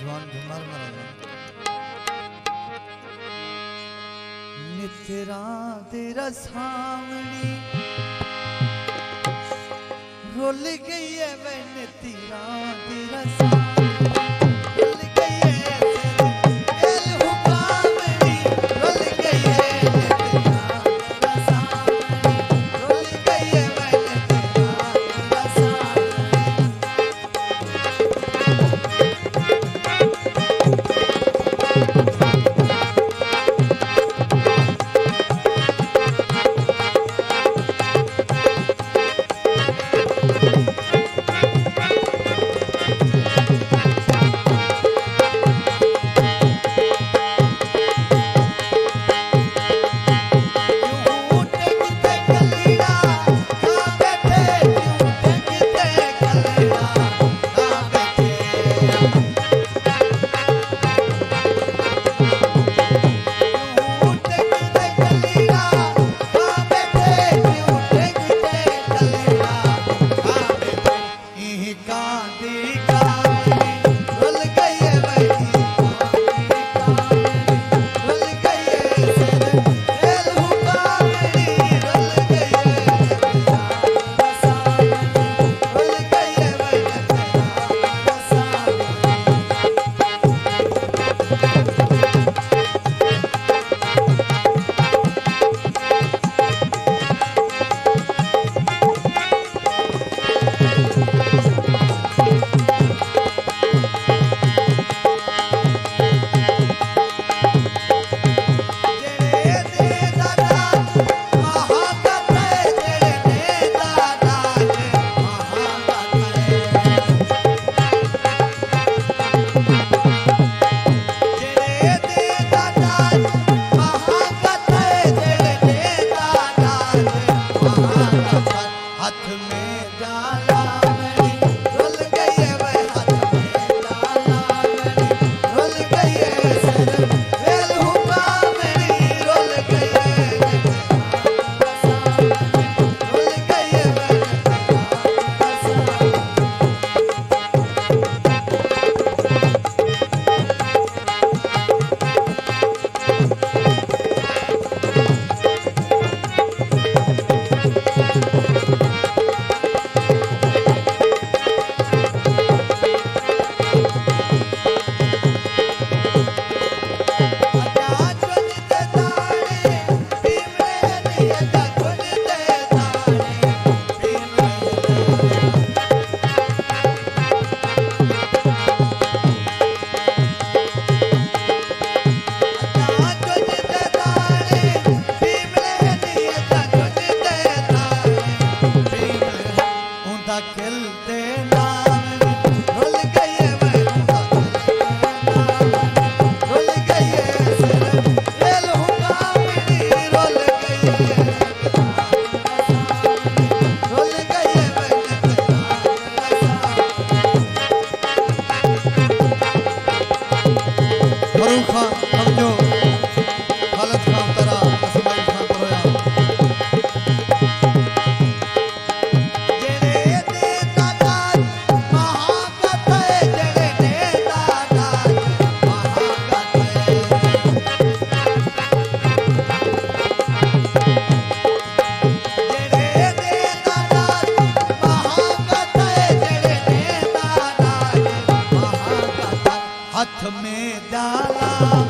ध्वन धुमर महाराज नितरा तेरा सामने रोल गई है मैं मिथिरा तेरा सामने हाथ में डाला